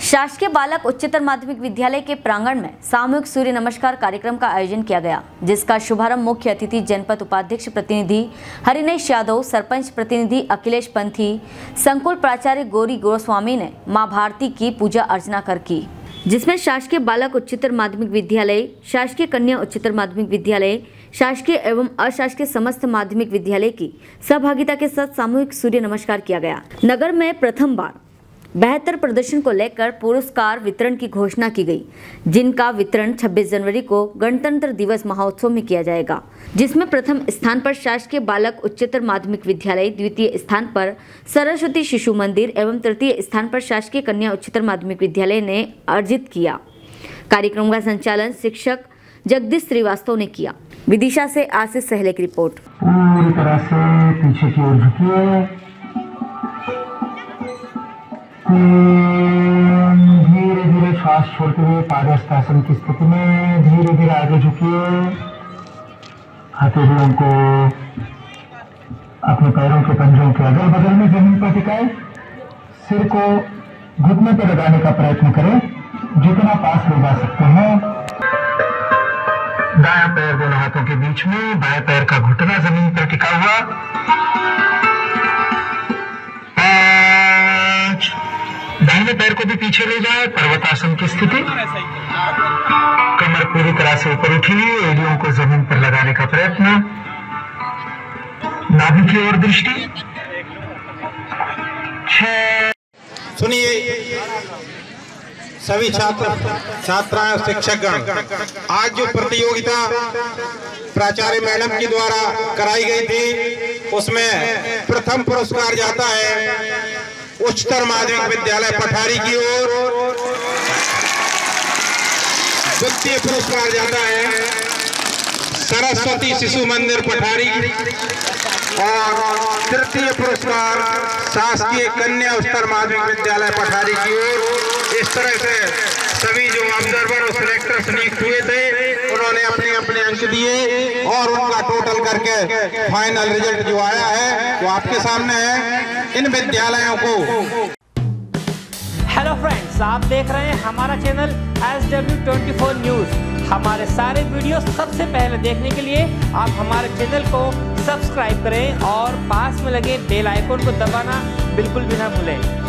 शासकीय बालक उच्चतर माध्यमिक विद्यालय के प्रांगण में सामूहिक सूर्य नमस्कार कार्यक्रम का आयोजन किया गया, जिसका शुभारंभ मुख्य अतिथि जनपद उपाध्यक्ष प्रतिनिधि हरिनेश यादव, सरपंच प्रतिनिधि अखिलेश पंथी, संकुल प्राचार्य गौरी गोस्वामी ने माँ भारती की पूजा अर्चना कर की। जिसमें शासकीय बालक उच्चतर माध्यमिक विद्यालय, शासकीय कन्या उच्चतर माध्यमिक विद्यालय, शासकीय एवं अशासकीय समस्त माध्यमिक विद्यालय की सहभागिता के साथ सामूहिक सूर्य नमस्कार किया गया। नगर में प्रथम बार बेहतर प्रदर्शन को लेकर पुरस्कार वितरण की घोषणा की गई, जिनका वितरण 26 जनवरी को गणतंत्र दिवस महोत्सव में किया जाएगा, जिसमें प्रथम स्थान पर शासकीय बालक उच्चतर माध्यमिक विद्यालय, द्वितीय स्थान पर सरस्वती शिशु मंदिर एवं तृतीय स्थान पर शासकीय कन्या उच्चतर माध्यमिक विद्यालय ने अर्जित किया। कार्यक्रम का संचालन शिक्षक जगदीश श्रीवास्तव ने किया। विदिशा से आशीष सहले की रिपोर्ट। पीछे की ओर धीरे धीरे श्वास छोड़ते हुए पादस्तासन की स्थिति में धीरे धीरे आगे झुकिए। हथेलियों को अपने पैरों के पंजों के अगल बगल में ज़मीन पर टिकाए। सिर को घुटने पर लगाने का प्रयत्न करें, जितना पास ले जा सकते हैं। दाया पैर दोनों हाथों के बीच में, बाएँ पैर का घुटना ज़मीन पर टिका हुआ। दाहिने पैर को भी पीछे ले जाए, पर्वतासन की स्थिति। कमर पूरी तरह से ऊपर उठी हुई एड़ियों को ज़मीन पर लगाने का प्रयत्न। नाभि की ओर दृष्टि। सुनिए। सभी छात्र, छात्राएँ और शिक्षकगण, आज जो प्रतियोगिता प्राचार्य मैडम के द्वारा कराई गई थी, उसमें प्रथम पुरस्कार जाता है उच्चतर माध्यमिक विद्यालय पठारी की ओर। द्वितीय पुरस्कार जाता है सरस्वती शिशु मंदिर पठारी। और तृतीय पुरस्कार शासकीय कन्या उच्चतर माध्यमिक विद्यालय पठारी की ओर। इस तरह से सभी जो ऑब्जर्वर और सिलेक्टर्स नियुक्त हुए थे, उन्होंने अपने अपने अंक दिए। करके फाइनल रिज़ल्ट जो आया है, वो आपके सामने है, इन विद्यालयों को। हेलो फ्रेंड्स आप देख रहे हैं हमारा channel S W twenty four news हमारे सारे वीडियो सबसे पहले देखने के लिए आप हमारे चैनल को सब्सक्राइब करें और पास में लगे बेल आइकन को दबाना बिल्कुल भी ना भूलें।